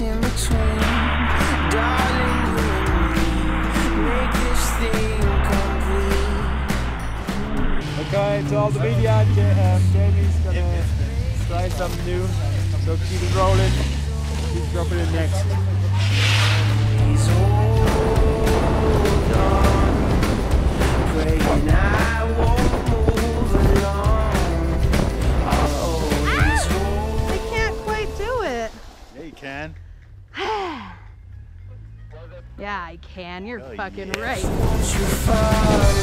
in between. Okay, to all the media, J um, Jamie's gonna try something new. So keep it rolling, keep dropping it next. Can. Yeah, I can. You're Oh, fucking yeah. right.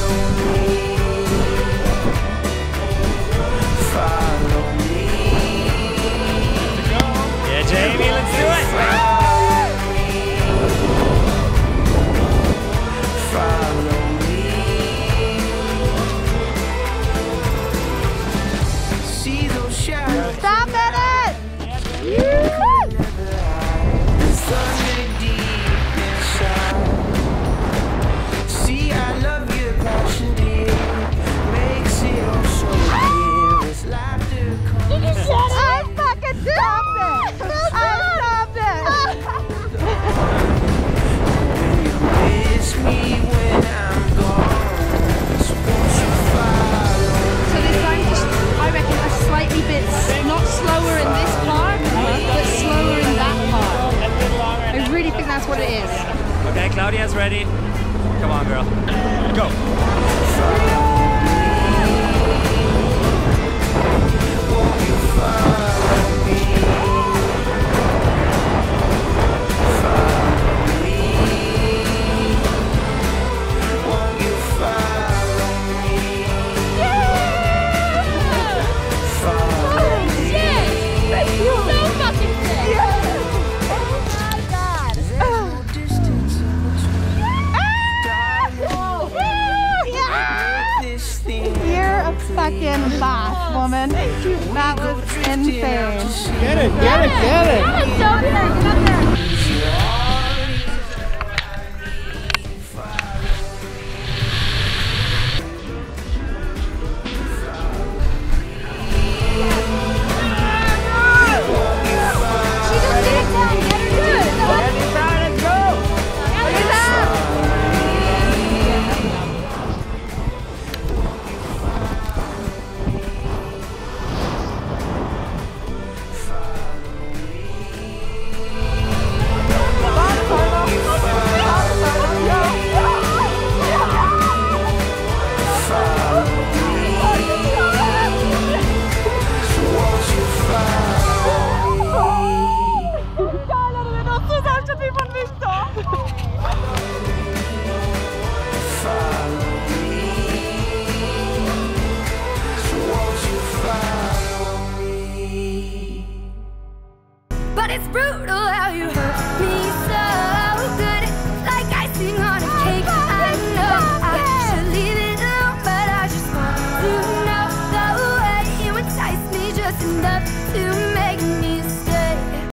Okay, Klaudia's ready. Come on, girl. Go. You're a fucking boss, woman. That was insane. Get it, get it, get it. Get up there, get up there.